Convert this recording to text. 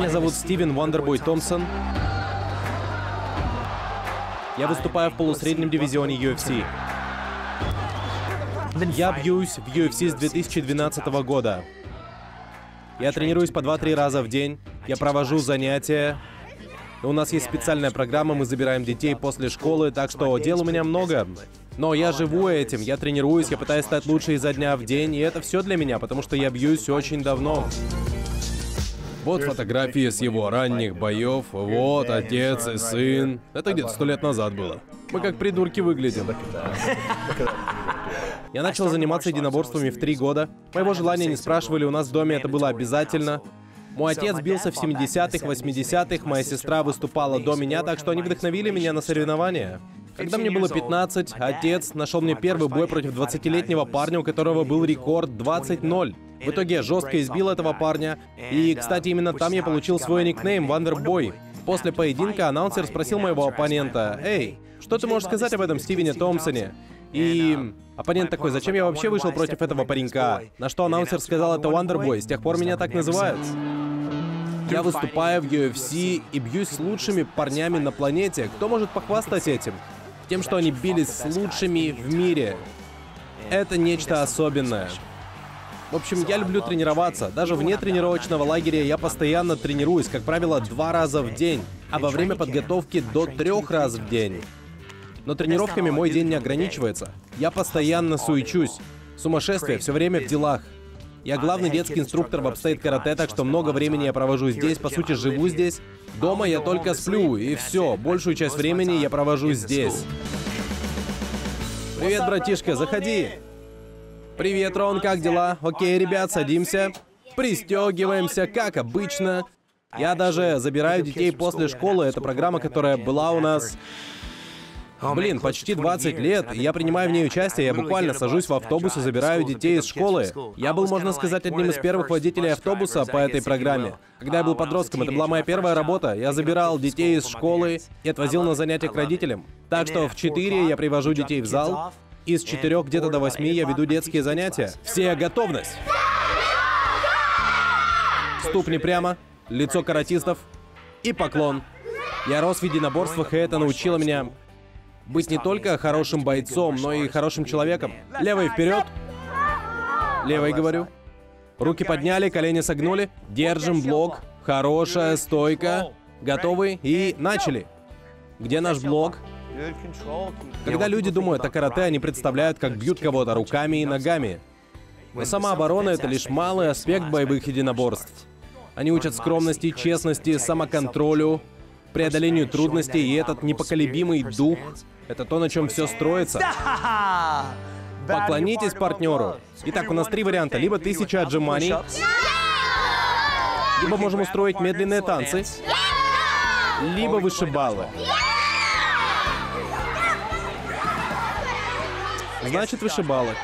Меня зовут Стивен Вандербой Томпсон. Я выступаю в полусреднем дивизионе UFC. Я бьюсь в UFC с 2012 года. Я тренируюсь по 2-3 раза в день. Я провожу занятия. У нас есть специальная программа, мы забираем детей после школы, так что дел у меня много. Но я живу этим, я тренируюсь, я пытаюсь стать лучше изо дня в день, и это все для меня, потому что я бьюсь очень давно. Вот фотографии с его ранних боев. Вот отец и сын. Это где-то сто лет назад было. Мы как придурки выглядим. Я начал заниматься единоборствами в три года. Моего желания не спрашивали, у нас в доме это было обязательно. Мой отец бился в 70-х, 80-х, моя сестра выступала до меня, так что они вдохновили меня на соревнования. Когда мне было 15, отец нашел мне первый бой против 20-летнего парня, у которого был рекорд 20-0. В итоге я жестко избил этого парня. И, кстати, именно там я получил свой никнейм Вандербой. После поединка анонсер спросил моего оппонента, «Эй, что ты можешь сказать об этом Стивене Томпсоне?» И оппонент такой, зачем я вообще вышел против этого паренька? На что анонсер сказал, это Вандербой, с тех пор меня так называют. Я выступаю в UFC и бьюсь с лучшими парнями на планете. Кто может похвастать этим? Тем, что они бились с лучшими в мире. Это нечто особенное. В общем, я люблю тренироваться. Даже вне тренировочного лагеря я постоянно тренируюсь, как правило, два раза в день, а во время подготовки до трех раз в день. Но тренировками мой день не ограничивается. Я постоянно суечусь. Сумасшествие, все время в делах. Я главный детский инструктор в Upstate Karate, так что много времени я провожу здесь, по сути, живу здесь. Дома я только сплю, и все. Большую часть времени я провожу здесь. Привет, братишка, заходи. Привет, Рон, как дела? Окей, ребят, садимся. Пристегиваемся, как обычно. Я даже забираю детей после школы. Это программа, которая была у нас Блин, почти 20 лет, я принимаю в ней участие, я буквально сажусь в автобус и забираю детей из школы. Я был, можно сказать, одним из первых водителей автобуса по этой программе. Когда я был подростком, это была моя первая работа. Я забирал детей из школы и отвозил на занятия к родителям. Так что в 4 я привожу детей в зал, и с 4 где-то до 8 я веду детские занятия. Все готовность! Ступни прямо, лицо каратистов и поклон. Я рос в единоборствах, и это научило меня быть не только хорошим бойцом, но и хорошим человеком. Левой вперед. Левой говорю. Руки подняли, колени согнули. Держим блок. Хорошая стойка. Готовы? И начали. Где наш блок? Когда люди думают о карате, они представляют, как бьют кого-то руками и ногами. Но самооборона — это лишь малый аспект боевых единоборств. Они учат скромности, честности, самоконтролю, преодолению трудностей, и этот непоколебимый дух это то, на чем все строится. Поклонитесь партнеру. Итак, у нас три варианта. Либо тысяча отжиманий, либо можем устроить медленные танцы, либо вышибалы. Значит, вышибалы.